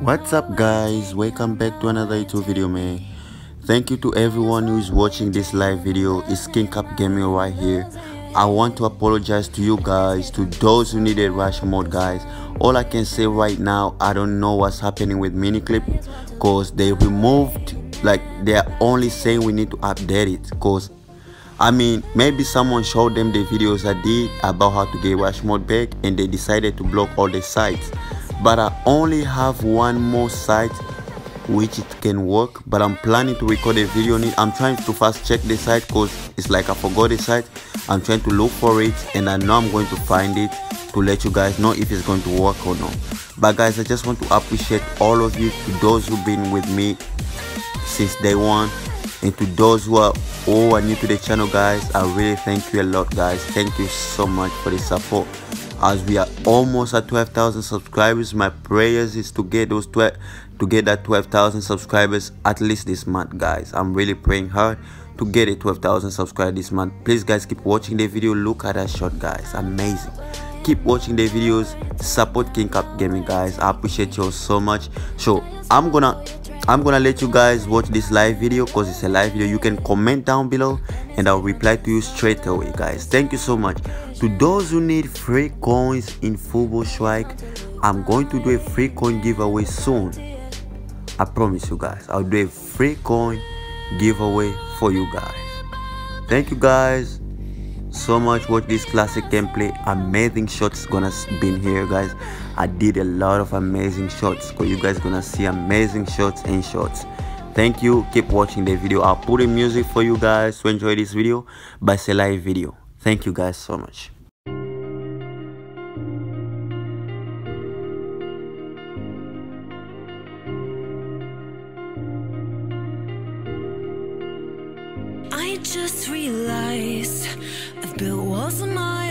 What's up guys, welcome back to another YouTube video man. Thank you to everyone who is watching this live video, it's King Cap Gaming right here. I want to apologize to you guys, to those who needed rush mode guys. All I can say right now, I don't know what's happening with miniclip cause they removed like they're only saying we need to update it cause I mean, maybe someone showed them the videos I did about how to get rush mode back and they decided to block all the sites but I only have one more site which it can work but I'm planning to record a video on it. I'm trying to fast check the site because it's like I forgot the site. I'm trying to look for it and I know I'm going to find it to let you guys know if it's going to work or not. But guys I just want to appreciate all of you to those who've been with me since day one and to those who are all are new to the channel guys. I really thank you a lot guys. Thank you so much for the support as we are almost at 12,000 subscribers my prayers is to get those 12 to get that 12,000 subscribers at least this month guys. I'm really praying hard to get it 12,000 subscribers this month. Please guys keep watching the video. Look at that shot guys. Amazing keep watching the videos. Support King Cap Gaming guys. I appreciate you so much. So i'm gonna i'm gonna let you guys watch this live video because it's a live video. You can comment down below and i'll reply to you straight away guys. Thank you so much. To those who need free coins in football strike i'm going to do a free coin giveaway soon. I promise you guys i'll do a free coin giveaway for you guys. Thank you guys so much watch this classic gameplay. Amazing shots gonna be here guys. I did a lot of amazing shots so you guys. Gonna see amazing shots and shots. Thank you. Keep watching the video. I'll put in music for you guys to enjoy this video. But it's a live video. Thank you guys so much. I just realized built walls a mile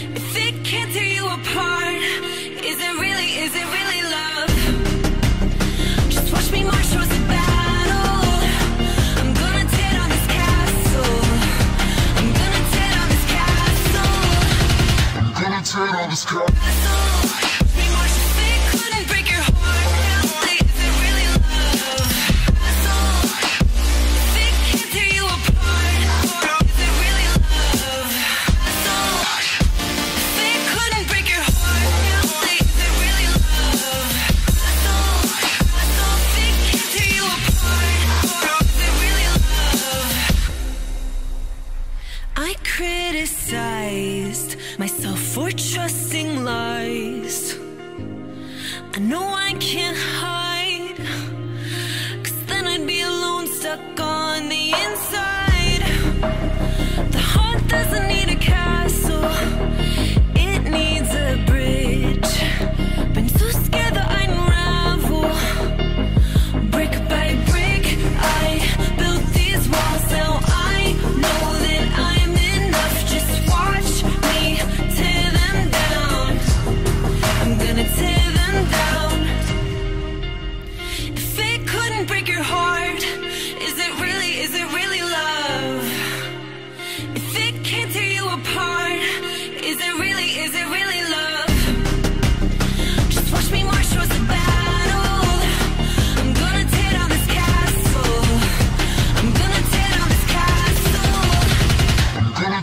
If it can't tear you apart, is it really, is it really love? Just watch me march towards the battle. I'm gonna tear down this castle. I'm gonna tear down this castle. gonna tear down this car.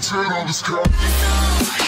turn on this car.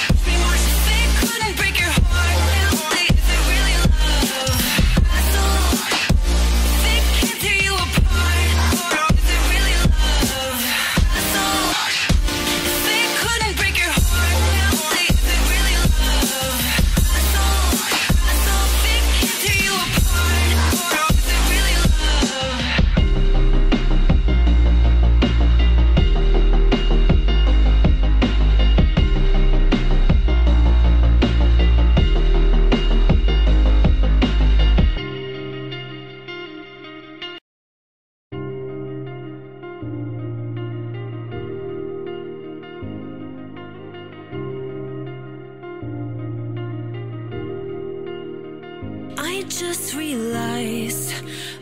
I just realized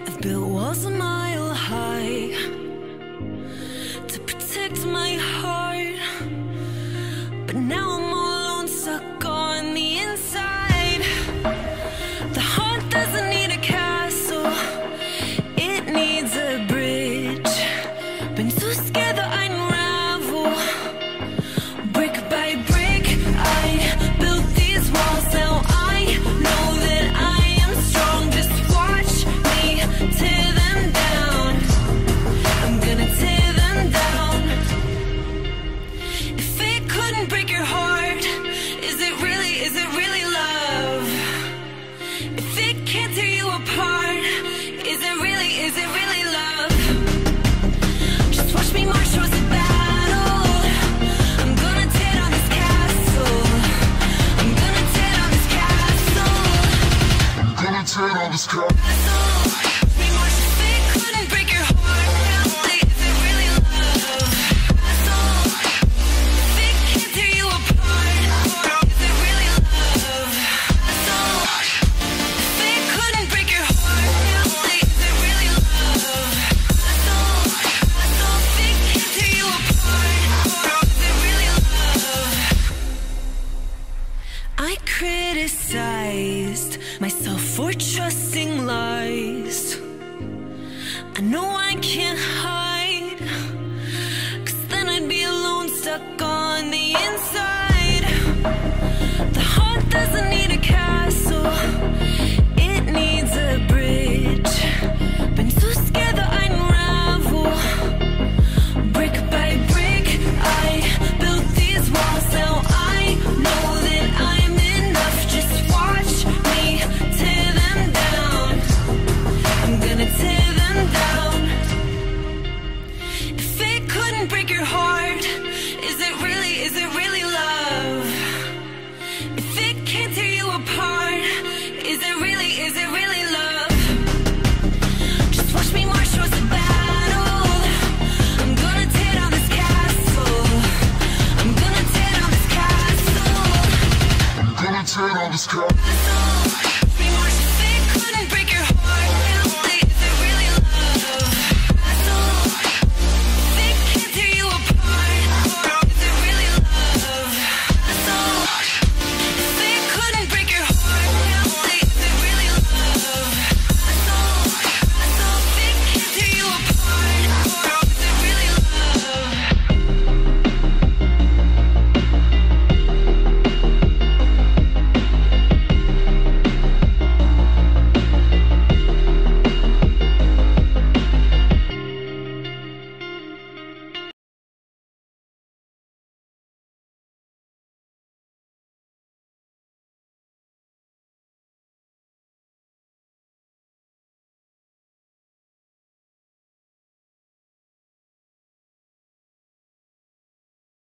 I've built walls a mile high to protect my heart.